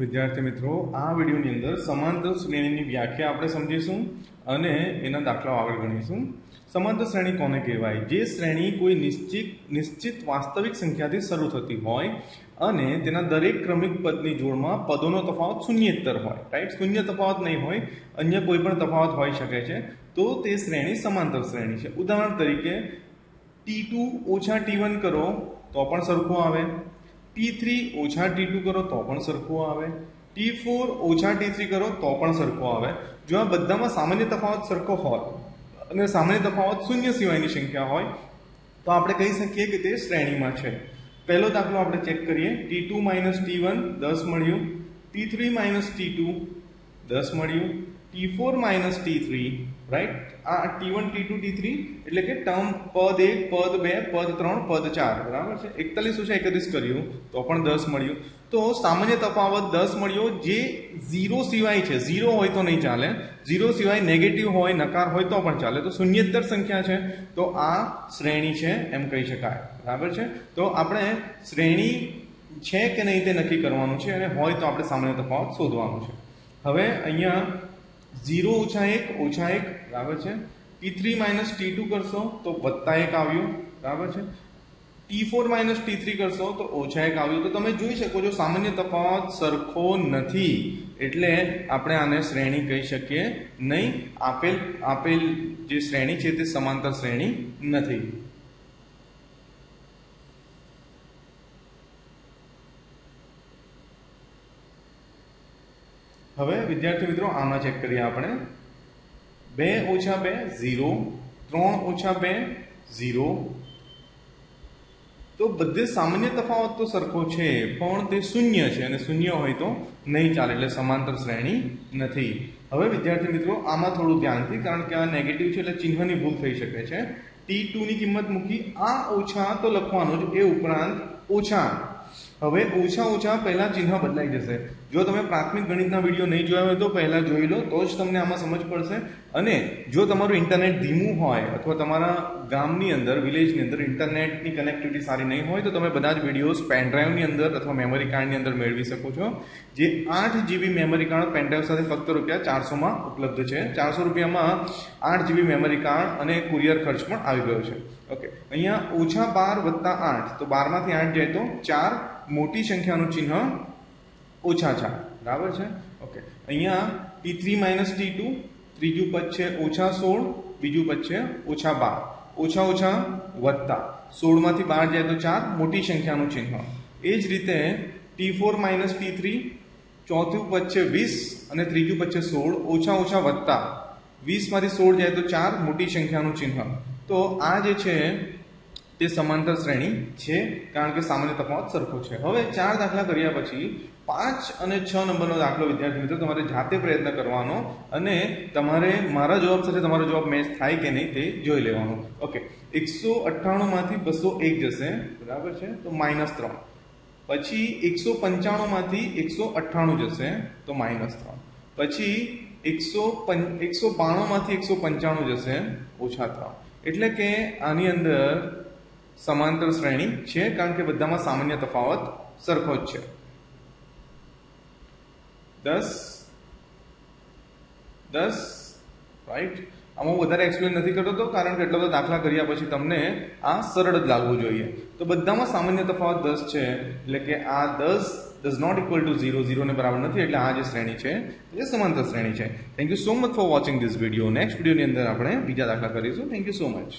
વિદ્યાર્થી મિત્રો, આ વિડીયોની અંદર સમાંતર શ્રેણીની વ્યાખ્યા આપણે સમજીશું અને એના દાખલાઓ આગળ ગણીશું. સમાંતર શ્રેણી કોને કહેવાય? જે શ્રેણી કોઈ નિશ્ચિત નિશ્ચિત વાસ્તવિક સંખ્યાથી શરૂ થતી હોય અને તેના દરેક ક્રમિક પદની જોડમાં પદોનો તફાવત શૂન્યેતર હોય રાઈટ શૂન્ય તફાવત નહીં હોય, અન્ય કોઈ પણ તફાવત હોઈ શકે છે. તો તે શ્રેણી સમાંતર શ્રેણી છે. ઉદાહરણ તરીકે ટી ટુ ઓછા ટી વન કરો તો પણ સરખું આવે. ટી થ્રી ઓછા ટી ટુ કરો તો પણ સરખું આવે. ટી ફોર ઓછા ટી થ્રી કરો તો પણ સરખું આવે. જો આ બધામાં સામાન્ય તફાવત સરખો હોય અને સામાન્ય તફાવત શૂન્ય સિવાયની સંખ્યા હોય, તો આપણે કહી શકીએ કે તે શ્રેણીમાં છે. પહેલો દાખલો આપણે ચેક કરીએ. T two minus T one દસ મળ્યું. T three minus T two દસ મળ્યું. T four minus T three right આ T one T two T three એટલે કે ટર્મ પદ એક, પદ બે, પદ ત્રણ, પદ ચાર, બરાબર છે? એકતાલીસ છે? એકત્રીસ કર્યું. તો પણ દસ મળ્યું. તો સામાન્ય તફાવત દસ મળ્યો જે ઝીરો સિવાય છે. ઝીરો હોય તો નહીં ચાલે. ઝીરો સિવાય નેગેટિવ હોય, નકાર હોય તો પણ ચાલે. તો શૂન્યત્તર સંખ્યા છે. તો આ શ્રેણી છે, એમ કહી શકાય. બરાબર છે? તો આપણે શ્રેણી છે કે નહીં તે નક્કી કરવાનું છે અને હોય તો આપણે સામાન્ય તફાવત શોધવાનું છે. હવે અહીંયા ઝીરો ઓછા એક ઓછા એક, બરાબર છે? T three minus T two કરશો તો વત્તા એક આવ્યું, બરાબર છે? T four minus T three કરશો તો ઓછા એક આવ્યું. તો તમે જોઈ શકો છો, સામાન્ય તફાવત સરખો નથી. એટલે આપણે આને શ્રેણી કહી શકીએ નહીં. આપેલ આપેલ જે શ્રેણી છે તે સમાંતર શ્રેણી નથી. હવે વિદ્યાર્થી મિત્રો, આમાં ચેક કરીએ આપણે. બે ઓછા બે, ઝીરો. ત્રણ ઓછા બે, ઝીરો. તો બધે સામાન્ય તફાવત તો સરખો છે, પણ તે શૂન્ય છે અને શૂન્ય હોય તો નહીં ચાલે, એટલે સમાંતર શ્રેણી નથી. હવે વિદ્યાર્થી મિત્રો, આમાં થોડું ધ્યાનથી, કારણ કે આ નેગેટિવ છે, એટલે ચિહ્નની ભૂલ થઈ શકે છે. ટી ટુની કિંમત મૂકી આ ઓછા તો લખવાનું જ, એ ઉપરાંત ઓછા. હવે ઓછા ઓછા પહેલા ચિહ્ન બદલાઈ જશે. જો તમે પ્રાથમિક ગણિતના વીડિયો નહીં જોયા હોય તો પહેલા જોઈ લો, તો જ તમને આમાં સમજ પડશે. અને જો તમારું ઇન્ટરનેટ ધીમું હોય અથવા તમારા ગામની અંદર વિલેજની અંદર ઇન્ટરનેટની કનેક્ટિવિટી સારી નહીં હોય, તો તમે બધા જ વિડીયોઝ પેનડ્રાઈવની અંદર અથવા મેમરી કાર્ડની અંદર મેળવી શકો છો. જે આઠ જીબી મેમરી કાર્ડ પેનડ્રાઈવ સાથે ફક્ત રૂપિયા ચારસોમાં ઉપલબ્ધ છે. ચારસો રૂપિયામાં આઠ જીબી મેમરી કાર્ડ અને કુરિયર ખર્ચ પણ આવી ગયો છે. ઓકે અહીંયા ઓછા બાર વત્તા આઠ, તો બારમાંથી આઠ જાય તો ચાર, મોટી સંખ્યાનું ચિહ્ન ઓછા ચાર. બરાબર છે? ઓકે અહીંયા T three minus T two ત્રીજું પદ છે ઓછા સોળ, બીજું પદ છે ઓછા બાર. ઓછા ઓછા વત્તા. સોળમાંથી બાર જાય તો ચાર, મોટી સંખ્યાનું ચિહ્ન. એ જ રીતે T four minus T three ચોથું પદ છે વીસ અને ત્રીજું પદ છે સોળ, ઓછા ઓછા વત્તા. વીસમાંથી સોળ જાય તો ચાર, મોટી સંખ્યાનું ચિહ્ન. તો આ જે છે તે સમાંતર શ્રેણી છે, કારણ કે સામાન્ય તફાવત સરખો છે. હવે ચાર દાખલા કર્યા પછી પાંચ અને છ નંબરનો દાખલો, વિદ્યાર્થી મિત્રો, તમારે જાતે પ્રયત્ન કરવાનો અને તમારે મારા જવાબ સાથે તમારો જવાબ મેચ થાય કે નહીં તે જોઈ લેવાનો. ઓકે એકસો અઠ્ઠાણુંમાંથી બસો એક જશે, બરાબર છે? તો માઇનસ ત્રણ. પછી એકસો પંચાણુંમાંથી એકસો અઠ્ઠાણું જશે, તો માઇનસ ત્રણ. પછી એકસો પં, એકસો બાણુંમાંથી એકસો પંચાણું જશે, ઓછા ત્રણ. એટલે કે આની અંદર સમાંતર શ્રેણી છે, કારણ કે બધામાં સામાન્ય તફાવત સરખો જ છે. દસ દસ રાઈટ આમાં વધારે એક્સપ્લેન નથી કરતો તો, કારણ કે એટલા બધા દાખલા કર્યા પછી તમને આ સરળ જ લાગવું જોઈએ. તો બધામાં સામાન્ય તફાવત દસ છે, એટલે કે આ દસ does not equal to zero ઝીરોને બરાબર નથી, એટલે આ જે શ્રેણી છે, એ સમાંતર શ્રેણી છે. Thank you so much for watching this video next વિડીયોની અંદર આપણે બીજા દાખલા કરીશું. Thank you so much